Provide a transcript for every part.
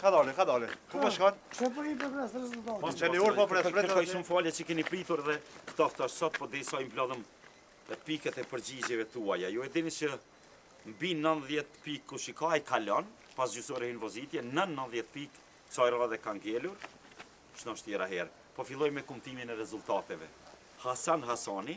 Ka dalë, ka dalë. Ku po shkon? Qe po i pres rezultatet? Mos qeni orë po përpres rezultatë? Kërkoj shumë falje që keni pritur dhe këto këto sot po sa i mblodhëm pikët e përgjigjeve tuaja. Ju e dini që mbi 90 pikë kush i ka kalon, pas gjysore hin në vozitje, nën 90 pikë kësaj radhe ka ngelur, që në është tjetra herë. Po filloj me kumtimin e rezultateve. Hasan Hasani,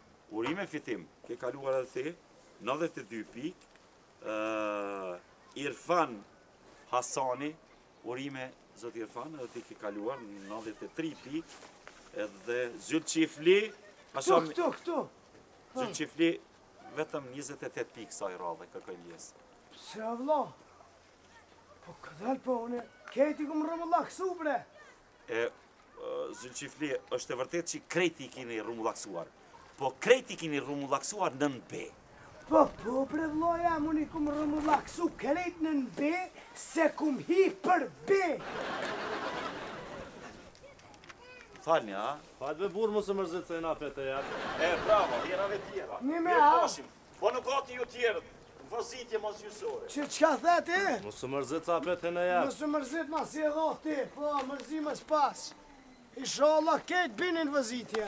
Urime fitim ke kaluar edhe ti nëntëdhjetë e dy pikë Irfan Hasani urime zot Irfan edhe ti ke kaluar nëntëdhjetë e tri pikë edhe Zylçifli këtu këtu këtu Zylçifli vetëm 28 pikë kësaj radhe kërkoj ndjesë. Pse vëlla? Po kadal po unë, krejt i kam rrumullaksu bre, E, Zylçifli, është e vërtetë që krejt i keni rrumullaksuar. Po krejt i keni rrumullaksuar nën B. Po, po, bre vlla, unë i kom rrumullaksu krejt nën B, se kom hi për B. Falni, a? Fal be burrë, mos u mërzit se i na fete jatë. E, bravo, herave tjera. Një me a. Po nuk hajt ju tjerët, vozitje mas gjysore. Që çka the ti? Mos u mërzit se prapë hyn e jep. Mos u mërzit ma si e dha ti, po mërzi mos paç. Ishalla krejt bini në vozitje.